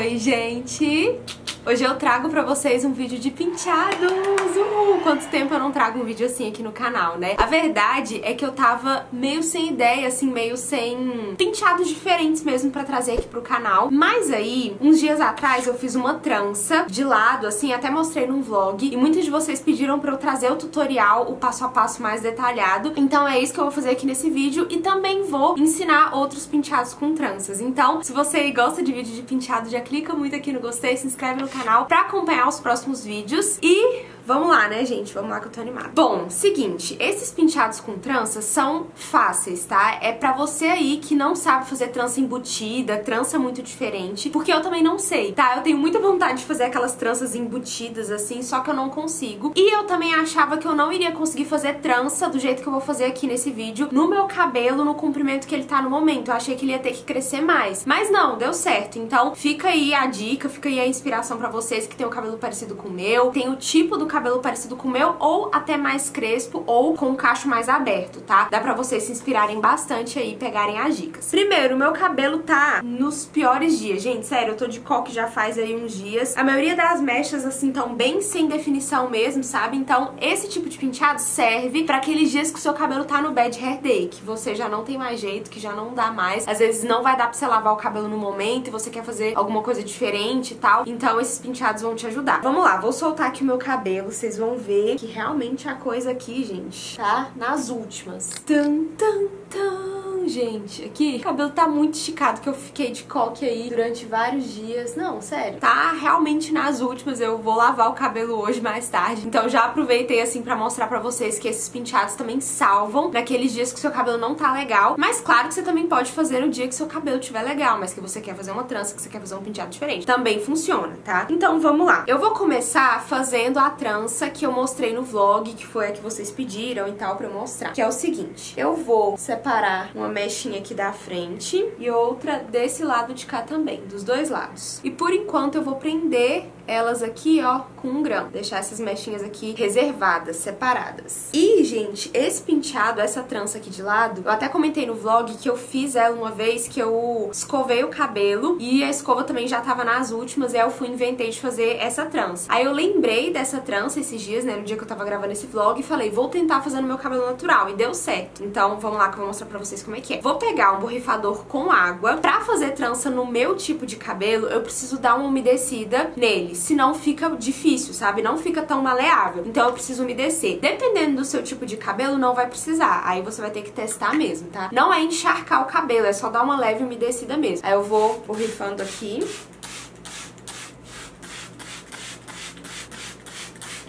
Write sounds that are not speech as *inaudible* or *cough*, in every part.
Oi, gente! Hoje eu trago pra vocês um vídeo de penteados! Uhul! Quanto tempo eu não trago um vídeo assim aqui no canal, né? A verdade é que eu tava meio sem ideia, assim, meio sem penteados diferentes mesmo pra trazer aqui pro canal. Mas aí, uns dias atrás eu fiz uma trança de lado, assim, até mostrei num vlog. E muitos de vocês pediram pra eu trazer o tutorial, o passo a passo mais detalhado. Então é isso que eu vou fazer aqui nesse vídeo. E também vou ensinar outros penteados com tranças. Então, se você gosta de vídeo de penteado, já clica muito aqui no gostei, se inscreve no canal pra acompanhar os próximos vídeos. E Vamos lá, né, gente? Vamos lá que eu tô animada. Bom, seguinte, esses penteados com trança são fáceis, tá? É pra você aí que não sabe fazer trança embutida, trança muito diferente, porque eu também não sei, tá? Eu tenho muita vontade de fazer aquelas tranças embutidas assim, só que eu não consigo. E eu também achava que eu não iria conseguir fazer trança do jeito que eu vou fazer aqui nesse vídeo, no meu cabelo, no comprimento que ele tá no momento. Eu achei que ele ia ter que crescer mais. Mas não, deu certo. Então, fica aí a dica, fica aí a inspiração pra vocês que tem o cabelo parecido com o meu, tem o tipo do cabelo parecido com o meu, ou até mais crespo, ou com o cacho mais aberto, tá? Dá pra vocês se inspirarem bastante aí e pegarem as dicas. Primeiro, meu cabelo tá nos piores dias. Gente, sério, eu tô de coque já faz aí uns dias. A maioria das mechas, assim, tão bem sem definição mesmo, sabe? Então, esse tipo de penteado serve pra aqueles dias que o seu cabelo tá no bad hair day, que você já não tem mais jeito, que já não dá mais. Às vezes não vai dar pra você lavar o cabelo no momento e você quer fazer alguma coisa diferente e tal. Então, esses penteados vão te ajudar. Vamos lá, vou soltar aqui o meu cabelo vocês vão ver que realmente a coisa aqui, gente, tá nas últimas. Tum, tum, tum gente, aqui o cabelo tá muito esticado, que eu fiquei de coque aí durante vários dias. Não, sério. Tá realmente nas últimas, eu vou lavar o cabelo hoje mais tarde. Então já aproveitei assim pra mostrar pra vocês que esses penteados também salvam naqueles dias que o seu cabelo não tá legal. Mas claro que você também pode fazer no dia que seu cabelo estiver legal, mas que você quer fazer uma trança, que você quer fazer um penteado diferente. Também funciona, tá? Então vamos lá. Eu vou começar fazendo a trança que eu mostrei no vlog, que foi a que vocês pediram e tal pra eu mostrar. Que é o seguinte, eu vou separar uma mechinha aqui da frente e outra desse lado de cá também, dos dois lados. E por enquanto eu vou prender elas aqui, ó, com um grão. Deixar essas mechinhas aqui reservadas, separadas. E, gente, esse penteado, essa trança aqui de lado, eu até comentei no vlog que eu fiz ela uma vez que eu escovei o cabelo e a escova também já tava nas últimas e aí eu fui inventei de fazer essa trança. Aí eu lembrei dessa trança esses dias, né, no dia que eu tava gravando esse vlog e falei, vou tentar fazer no meu cabelo natural e deu certo. Então, vamos lá que eu vou mostrar pra vocês como é que é. Vou pegar um borrifador com água. Pra fazer trança no meu tipo de cabelo, eu preciso dar uma umedecida neles senão fica difícil, sabe? Não fica tão maleável. Então eu preciso umedecer. Dependendo do seu tipo de cabelo, não vai precisar. Aí você vai ter que testar mesmo, tá? Não é encharcar o cabelo, é só dar uma leve umedecida mesmo. Aí eu vou borrifando aqui.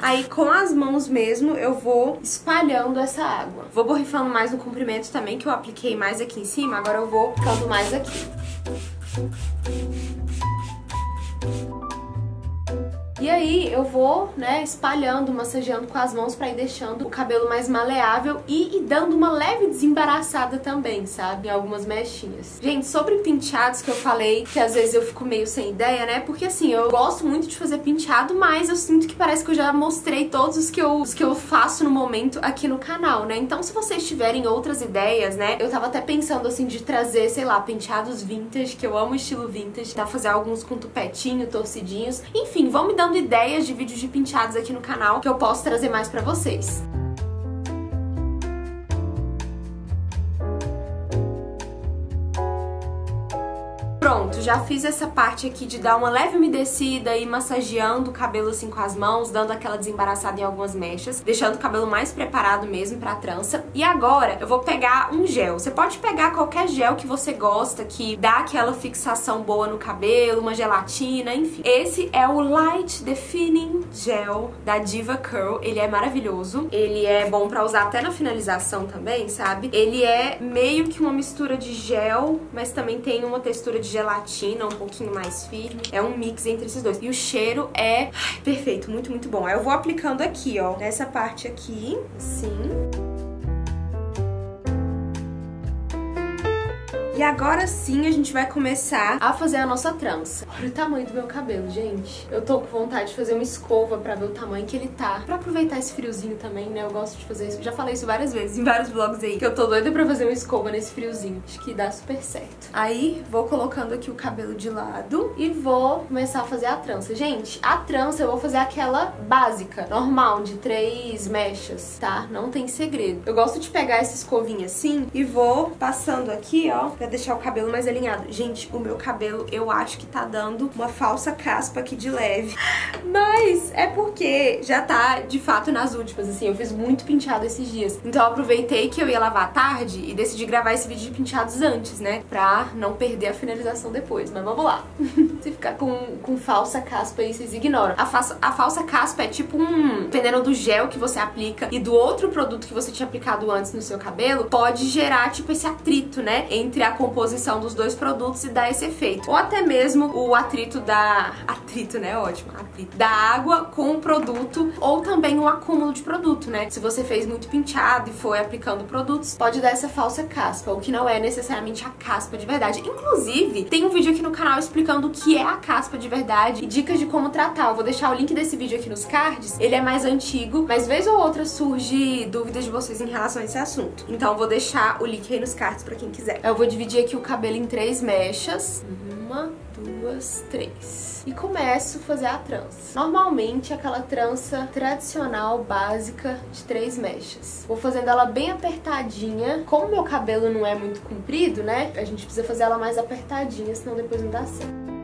Aí com as mãos mesmo eu vou espalhando essa água. Vou borrifando mais no comprimento também, que eu apliquei mais aqui em cima, agora eu vou ficando mais aqui. E aí eu vou, né, espalhando, massageando com as mãos pra ir deixando o cabelo mais maleável e, e dando uma leve desembaraçada também, sabe? Em algumas mechinhas. Gente, sobre penteados que eu falei, que às vezes eu fico meio sem ideia, né? Porque assim, eu gosto muito de fazer penteado, mas eu sinto que parece que eu já mostrei todos os que eu, os que eu faço no momento aqui no canal, né? Então se vocês tiverem outras ideias, né? Eu tava até pensando assim de trazer, sei lá, penteados vintage, que eu amo estilo vintage, tá? Fazer alguns com tupetinho, torcidinhos. Enfim, vão me dando dando ideias de vídeos de penteados aqui no canal que eu posso trazer mais pra vocês. Pronto, já fiz essa parte aqui de dar uma leve umedecida e massageando o cabelo assim com as mãos, dando aquela desembaraçada em algumas mechas, deixando o cabelo mais preparado mesmo pra trança. E agora eu vou pegar um gel. Você pode pegar qualquer gel que você gosta, que dá aquela fixação boa no cabelo, uma gelatina, enfim. Esse é o Light Defining Gel da Diva Curl. Ele é maravilhoso. Ele é bom pra usar até na finalização também, sabe? Ele é meio que uma mistura de gel, mas também tem uma textura de gelatina, um pouquinho mais firme. É um mix entre esses dois. E o cheiro é ai, perfeito, muito, muito bom. Aí eu vou aplicando aqui, ó, nessa parte aqui, assim. E agora sim a gente vai começar a fazer a nossa trança. Olha o tamanho do meu cabelo, gente. Eu tô com vontade de fazer uma escova pra ver o tamanho que ele tá. Pra aproveitar esse friozinho também, né? Eu gosto de fazer isso. Já falei isso várias vezes em vários vlogs aí. Que eu tô doida pra fazer uma escova nesse friozinho. Acho que dá super certo. Aí, vou colocando aqui o cabelo de lado e vou começar a fazer a trança. Gente, a trança eu vou fazer aquela básica, normal, de três mechas, tá? Não tem segredo. Eu gosto de pegar essa escovinha assim e vou passando aqui, ó, pra deixar o cabelo mais alinhado. Gente, o meu cabelo eu acho que tá dando uma falsa caspa aqui de leve. Mas é porque já tá, de fato, nas últimas, assim. Eu fiz muito penteado esses dias. Então eu aproveitei que eu ia lavar à tarde e decidi gravar esse vídeo de penteados antes, né? Pra não perder a finalização depois. Mas vamos lá. *laughs* Se ficar com, com falsa caspa aí, vocês ignoram. A, fa a falsa caspa é tipo um... Dependendo do gel que você aplica e do outro produto que você tinha aplicado antes no seu cabelo, pode gerar, tipo, esse atrito, né? Entre a composição dos dois produtos e dar esse efeito. Ou até mesmo o atrito da... Atrito, né? Ótimo. Atrito. Da água com o produto ou também o acúmulo de produto, né? Se você fez muito penteado e foi aplicando produtos, pode dar essa falsa caspa, o que não é necessariamente a caspa de verdade. Inclusive, tem um vídeo aqui no canal explicando o que é a caspa de verdade e dicas de como tratar. Eu vou deixar o link desse vídeo aqui nos cards. Ele é mais antigo, mas vez ou outra surge dúvidas de vocês em relação a esse assunto. Então vou deixar o link aí nos cards pra quem quiser. Eu vou dividir aqui o cabelo em três mechas. Uma, duas, três. E começo a fazer a trança. Normalmente aquela trança tradicional, básica, de três mechas. Vou fazendo ela bem apertadinha. Como meu cabelo não é muito comprido, né? A gente precisa fazer ela mais apertadinha, senão depois não dá certo.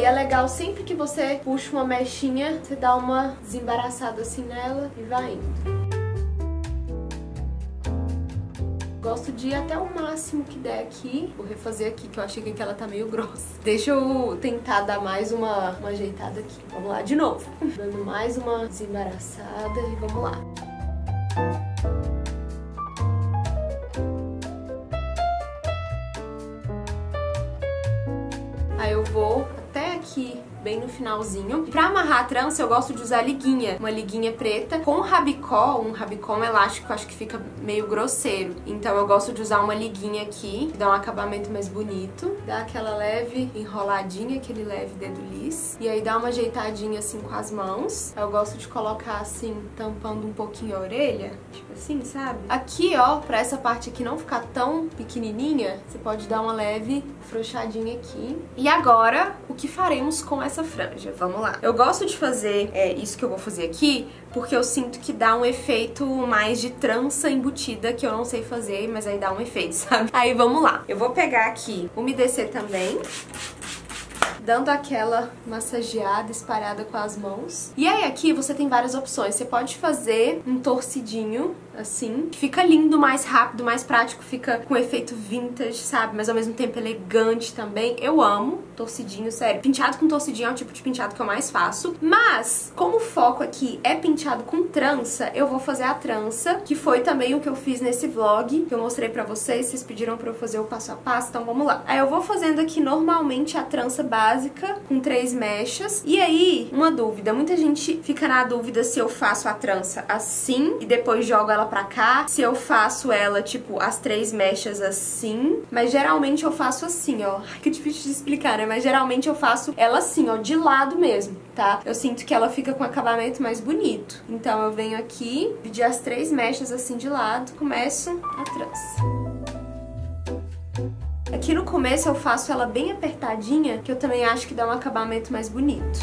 Aí é legal, sempre que você puxa uma mechinha, você dá uma desembaraçada assim nela e vai indo. Gosto de ir até o máximo que der aqui. Vou refazer aqui, que eu achei que ela tá meio grossa. Deixa eu tentar dar mais uma, uma ajeitada aqui. Vamos lá, de novo. *laughs* Dando mais uma desembaraçada e vamos lá. Bem no finalzinho. Pra amarrar a trança, eu gosto de usar liguinha, uma liguinha preta com rabicó, um rabicó um elástico acho que fica meio grosseiro. Então eu gosto de usar uma liguinha aqui, que dá um acabamento mais bonito, dá aquela leve enroladinha, aquele leve dedo lis, e aí dá uma ajeitadinha assim com as mãos. Eu gosto de colocar assim, tampando um pouquinho a orelha, tipo assim, sabe? Aqui, ó, pra essa parte aqui não ficar tão pequenininha, você pode dar uma leve frouxadinha aqui. E agora, o que faremos com essa essa franja. Vamos lá. Eu gosto de fazer é, isso que eu vou fazer aqui porque eu sinto que dá um efeito mais de trança embutida que eu não sei fazer, mas aí dá um efeito, *laughs* sabe? Aí vamos lá. Eu vou pegar aqui, umedecer também dando aquela massageada espalhada com as mãos. E aí aqui você tem várias opções. Você pode fazer um torcidinho assim. Fica lindo, mais rápido, mais prático, fica com efeito vintage, sabe? Mas ao mesmo tempo elegante também. Eu amo torcidinho, sério. Penteado com torcidinho é o tipo de penteado que eu mais faço. Mas, como o foco aqui é penteado com trança, eu vou fazer a trança, que foi também o que eu fiz nesse vlog, que eu mostrei pra vocês. Vocês pediram pra eu fazer o passo a passo, então vamos lá. Aí eu vou fazendo aqui normalmente a trança básica, com três mechas. E aí, uma dúvida. Muita gente fica na dúvida se eu faço a trança assim e depois jogo ela pra cá, se eu faço ela, tipo, as três mechas assim, mas geralmente eu faço assim, ó. *laughs* Que difícil de explicar, né? Mas geralmente eu faço ela assim, ó, de lado mesmo, tá? Eu sinto que ela fica com acabamento mais bonito. Então eu venho aqui, dividir as três mechas assim de lado, começo a trança. Aqui no começo eu faço ela bem apertadinha, que eu também acho que dá um acabamento mais bonito.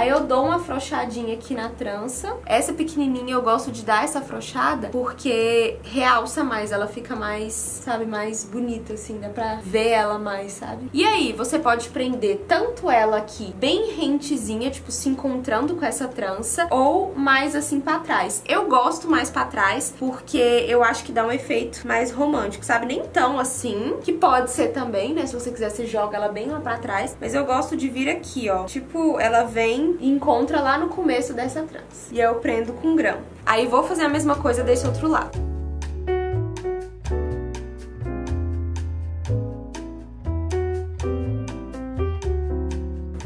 Aí eu dou uma afrouxadinha aqui na trança. Essa pequenininha eu gosto de dar essa afrouxada porque realça mais, ela fica mais, sabe, mais bonita assim, dá pra ver ela mais, sabe? E aí, você pode prender tanto ela aqui bem rentezinha, tipo, se encontrando com essa trança, ou mais assim pra trás. Eu gosto mais pra trás porque eu acho que dá um efeito mais romântico, sabe? Nem tão assim, que pode ser também, né? Se você quiser, você joga ela bem lá pra trás. Mas eu gosto de vir aqui, ó. Tipo, ela vem e encontra lá no começo dessa trança. E eu prendo com grão. Aí vou fazer a mesma coisa desse outro lado.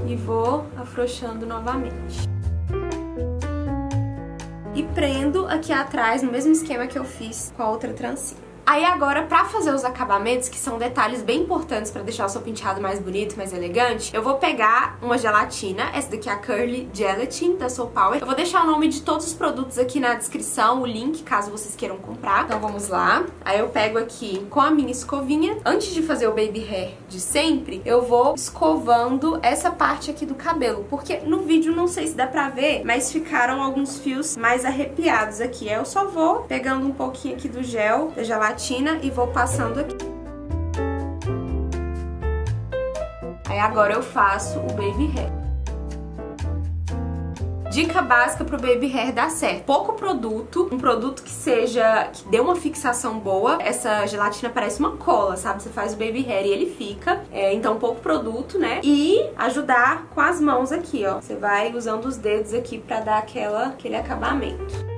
E vou afrouxando novamente. E prendo aqui atrás, no mesmo esquema que eu fiz com a outra trancinha. Aí agora, pra fazer os acabamentos, que são detalhes bem importantes pra deixar o seu penteado mais bonito, mais elegante, eu vou pegar uma gelatina, essa daqui é a Curly Gelatin da Soul Power. Eu vou deixar o nome de todos os produtos aqui na descrição, o link, caso vocês queiram comprar. Então vamos lá. Aí eu pego aqui com a minha escovinha. Antes de fazer o baby hair de sempre, eu vou escovando essa parte aqui do cabelo, porque no vídeo não sei se dá pra ver, mas ficaram alguns fios mais arrepiados aqui. Eu só vou pegando um pouquinho aqui do gel, da gelatina e vou passando aqui. Aí agora eu faço o baby hair. Dica básica pro baby hair dar certo. Pouco produto, um produto que seja, que dê uma fixação boa. Essa gelatina parece uma cola, sabe? Você faz o baby hair e ele fica. É, então pouco produto, né? E ajudar com as mãos aqui, ó. Você vai usando os dedos aqui pra dar aquela, aquele acabamento.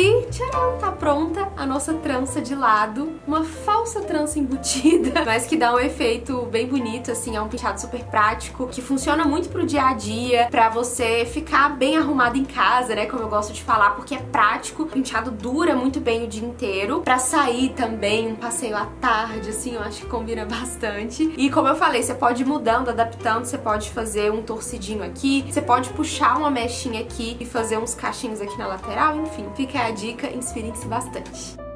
E tcharam, tá pronta a nossa trança de lado. Uma falsa trança embutida, *laughs* mas que dá um efeito bem bonito, assim, é um penteado super prático, que funciona muito pro dia a dia, pra você ficar bem arrumado em casa, né, como eu gosto de falar, porque é prático, o penteado dura muito bem o dia inteiro. Pra sair também, um passeio à tarde, assim, eu acho que combina *laughs* bastante. E como eu falei, você pode ir mudando, adaptando, você pode fazer um torcidinho aqui, você pode puxar uma mechinha aqui e fazer uns cachinhos aqui na lateral, enfim, fica dica, inspirem-se bastante.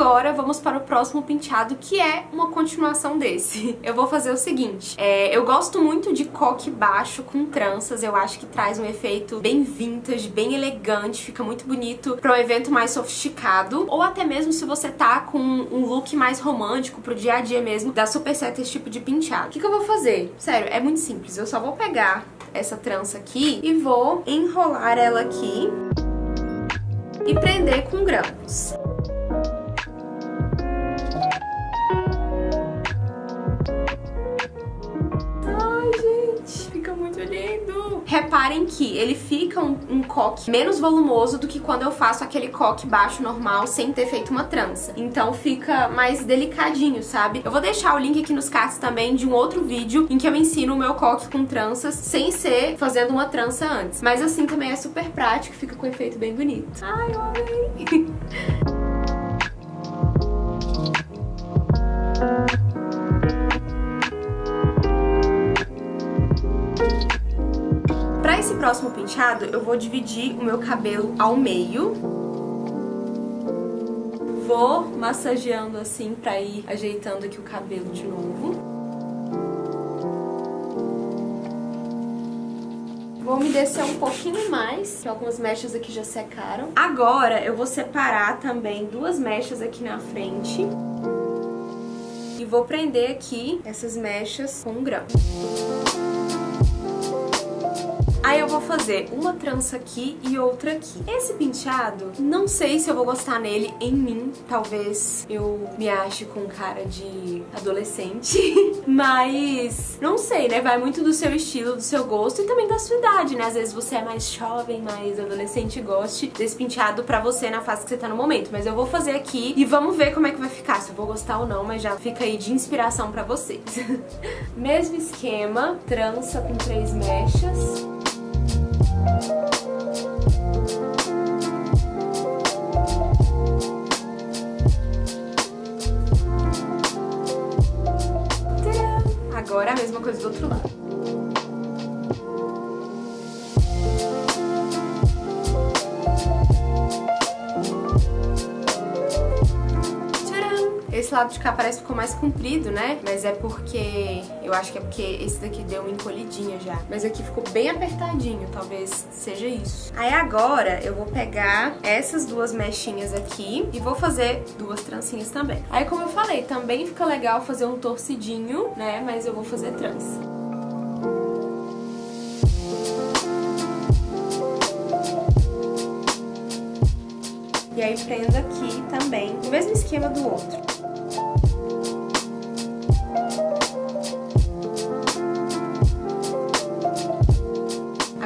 Agora vamos para o próximo penteado, que é uma continuação desse. *laughs* Eu vou fazer o seguinte, é, eu gosto muito de coque baixo com tranças, eu acho que traz um efeito bem vintage, bem elegante, fica muito bonito para um evento mais sofisticado, ou até mesmo se você tá com um look mais romântico pro dia a dia mesmo, dá super certo esse tipo de penteado. O que, que eu vou fazer? Sério, é muito simples, eu só vou pegar essa trança aqui e vou enrolar ela aqui e prender com grãos. Reparem que ele fica um, um, coque menos volumoso do que quando eu faço aquele coque baixo normal sem ter feito uma trança. Então fica mais delicadinho, sabe? Eu vou deixar o link aqui nos cards também de um outro vídeo em que eu ensino o meu coque com tranças sem ser fazendo uma trança antes. Mas assim também é super prático, fica com um efeito bem bonito. Ai, eu amei! *laughs* próximo penteado, eu vou dividir o meu cabelo ao meio. Vou massageando assim pra ir ajeitando aqui o cabelo de novo. Vou umedecer um pouquinho mais, que algumas mechas aqui já secaram. Agora eu vou separar também duas mechas aqui na frente. E vou prender aqui essas mechas com um grão. Aí eu vou fazer uma trança aqui e outra aqui. Esse penteado, não sei se eu vou gostar nele em mim. Talvez eu me ache com cara de adolescente. *laughs* Mas não sei, né? Vai muito do seu estilo, do seu gosto e também da sua idade, né? Às vezes você é mais jovem, mais adolescente e goste desse penteado pra você na fase que você tá no momento. Mas eu vou fazer aqui e vamos ver como é que vai ficar, se eu vou gostar ou não, mas já fica aí de inspiração pra vocês. *laughs* Mesmo esquema, trança com três mechas. Agora a mesma coisa do outro lado. Esse lado de cá parece que ficou mais comprido, né? Mas é porque... Eu acho que é porque esse daqui deu uma encolhidinha já. Mas aqui ficou bem apertadinho, talvez seja isso. Aí agora eu vou pegar essas duas mechinhas aqui e vou fazer duas trancinhas também. Aí como eu falei, também fica legal fazer um torcidinho, né? Mas eu vou fazer trança. E aí prendo aqui também, o mesmo esquema do outro.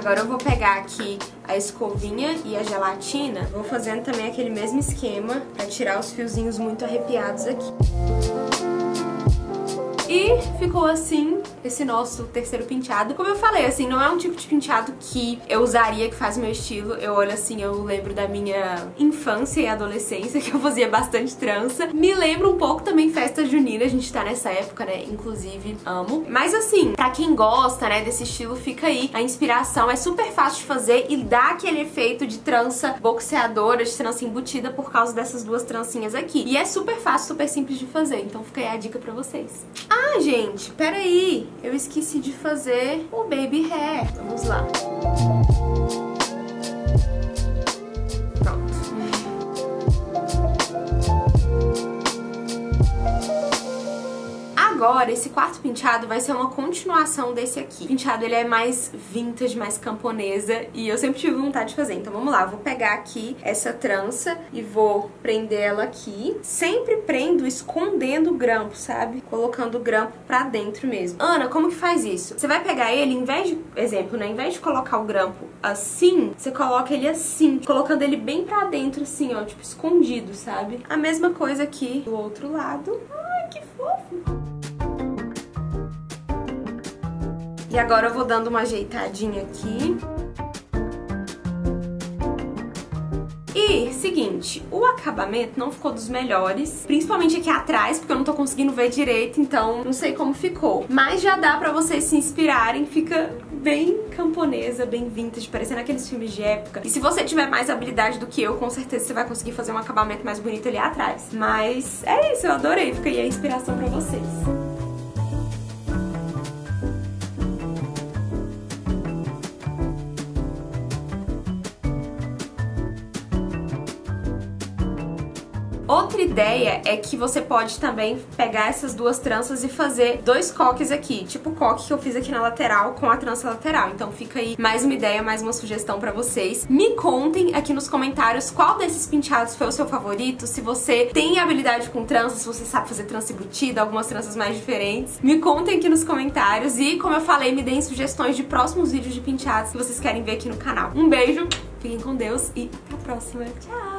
Agora eu vou pegar aqui a escovinha e a gelatina. Vou fazendo também aquele mesmo esquema pra tirar os fiozinhos muito arrepiados aqui. E ficou assim esse nosso terceiro penteado. Como eu falei, assim, não é um tipo de penteado que eu usaria, que faz o meu estilo. Eu olho assim, eu lembro da minha infância e adolescência, *laughs* que eu fazia bastante trança. Me lembra um pouco também festa junina, a gente tá nessa época, né? Inclusive, amo. Mas assim, pra quem gosta, né, desse estilo, fica aí a inspiração. É super fácil de fazer e dá aquele efeito de trança boxeadora, de trança embutida por causa dessas duas trancinhas aqui. E é super fácil, super simples de fazer. Então fica aí a dica pra vocês. Ah, gente, peraí eu esqueci de fazer o baby hair. Vamos lá. Agora, esse quarto penteado vai ser uma continuação desse aqui. O penteado ele é mais vintage, mais camponesa e eu sempre tive vontade de fazer. Então vamos lá, vou pegar aqui essa trança e vou prender ela aqui. Sempre prendo escondendo o grampo, sabe? Colocando o grampo pra dentro mesmo. Ana, como que faz isso? Você vai pegar ele, em vez de, exemplo, né? Em vez de colocar o grampo assim, você coloca ele assim, colocando ele bem pra dentro assim, ó, tipo escondido, sabe? A mesma coisa aqui do outro lado. Ai, que fofo! E agora eu vou dando uma ajeitadinha aqui. E, seguinte, o acabamento não ficou dos melhores, principalmente aqui atrás, porque eu não tô conseguindo ver direito, então não sei como ficou. Mas já dá pra vocês se inspirarem, fica bem camponesa, bem vintage, parecendo aqueles filmes de época. E se você tiver mais habilidade do que eu, com certeza você vai conseguir fazer um acabamento mais bonito ali atrás. Mas é isso, eu adorei, fica aí a inspiração pra vocês. Ideia é que você pode também pegar essas duas tranças e fazer dois coques aqui, tipo o coque que eu fiz aqui na lateral com a trança lateral. Então fica aí mais uma ideia, mais uma sugestão pra vocês. Me contem aqui nos comentários qual desses penteados foi o seu favorito, se você tem habilidade com tranças, se você sabe fazer trança embutida, algumas tranças mais diferentes. Me contem aqui nos comentários e, como eu falei, me deem sugestões de próximos vídeos de penteados que vocês querem ver aqui no canal. Um beijo, fiquem com Deus e até a próxima. Tchau!